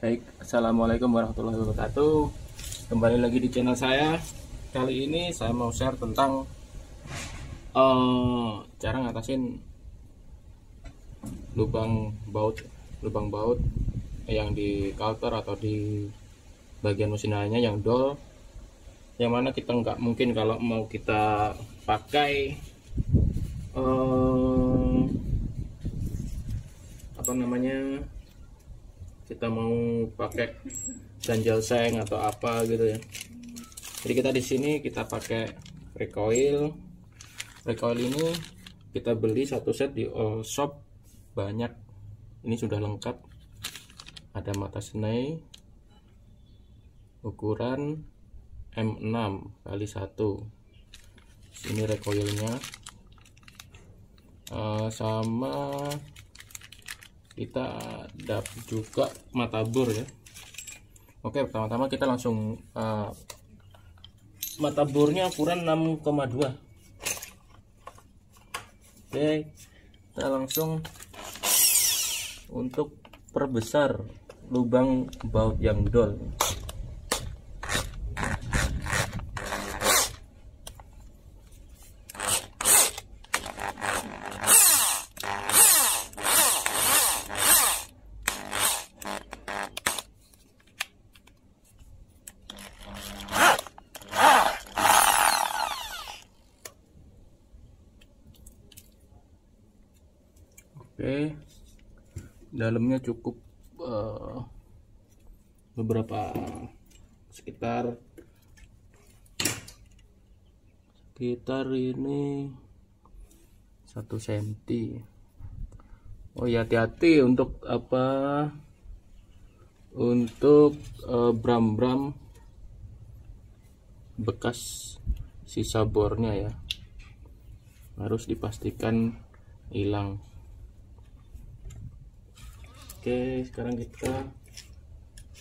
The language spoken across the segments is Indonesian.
Baik, Assalamualaikum warahmatullahi wabarakatuh. Kembali lagi di channel saya. Kali ini saya mau share tentang uh, Cara ngatasin Lubang baut Lubang baut Yang di counter atau di Bagian mesin lainnya yang dol Yang mana kita nggak mungkin kalau mau kita pakai uh, Apa namanya kita mau pakai ganjal seng atau apa gitu ya. Jadi kita di sini kita pakai recoil. Recoil ini kita beli satu set di all shop banyak. Ini sudah lengkap. Ada mata senai ukuran M6 kali 1 ini recoilnya. Uh, sama kita dapat juga mata bor ya. Oke pertama-tama kita langsung uh, mata bornya ukuran 6,2 oke kita langsung untuk perbesar lubang baut yang dol Oke, dalamnya cukup uh, beberapa sekitar sekitar ini satu senti. Oh ya hati-hati untuk apa? Untuk uh, bram-bram bekas sisa bornya ya harus dipastikan hilang Oke sekarang kita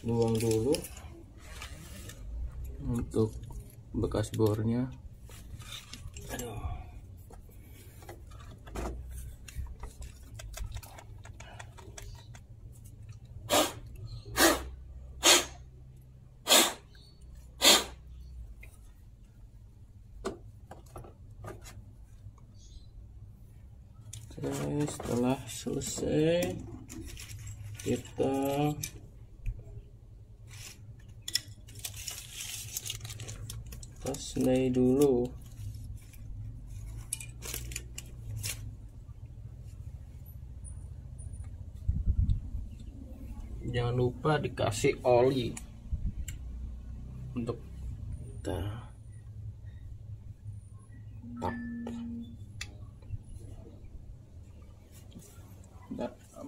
buang dulu untuk bekas bornya. Oke, setelah selesai kita tasnai dulu. Jangan lupa dikasih oli untuk kita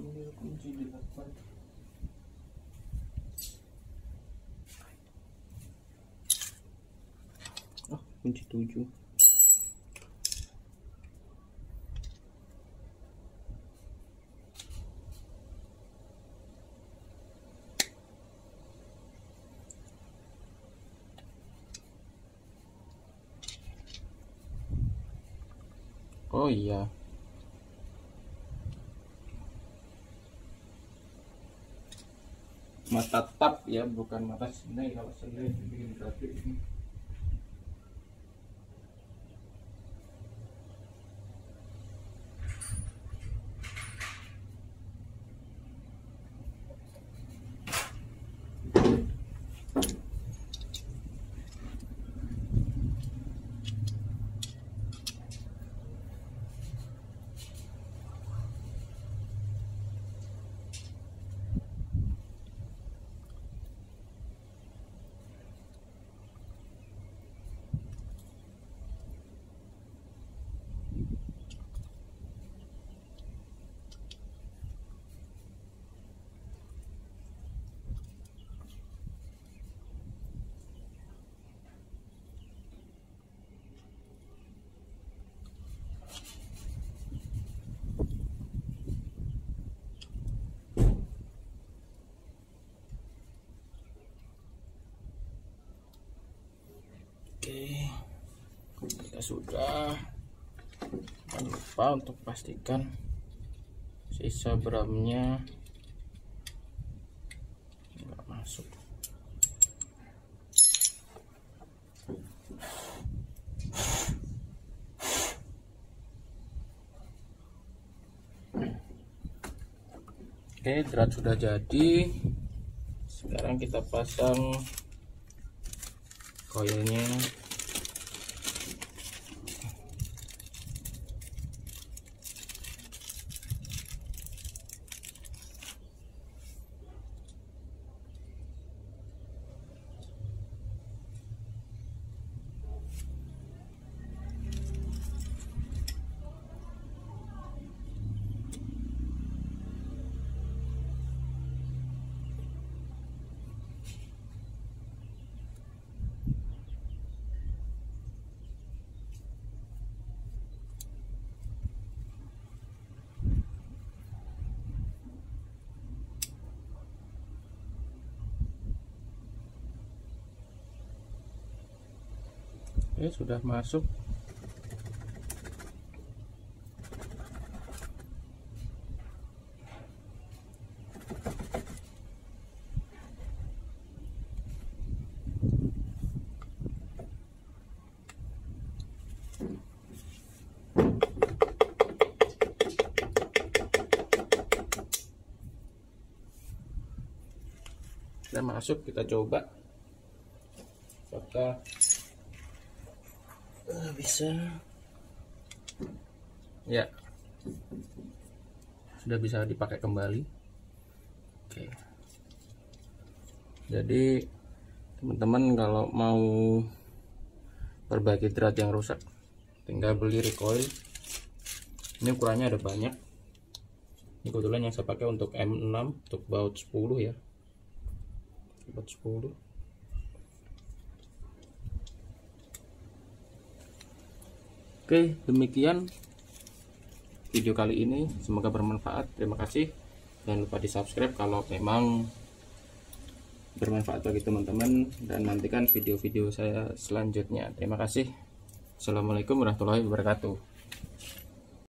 o como multitude. Oh yeah. Mata tap ya bukan mata senai kalau senai bikin grafik ini Kita sudah. Jangan lupa untuk pastikan sisa bramnya masuk Oke, drat sudah jadi. Sekarang kita pasang koilnya. Oke, sudah masuk. Sudah masuk, kita coba. Apakah uh, bisa. Ya. Sudah bisa dipakai kembali. Oke. Jadi teman-teman kalau mau perbaiki drat yang rusak tinggal beli recoil. Ini ukurannya ada banyak. Ini kebetulan yang saya pakai untuk M6 untuk baut 10 ya. Baut 10 Oke, demikian video kali ini. Semoga bermanfaat. Terima kasih. Jangan lupa di subscribe kalau memang bermanfaat bagi teman-teman dan nantikan video-video saya selanjutnya. Terima kasih. Assalamualaikum warahmatullahi wabarakatuh.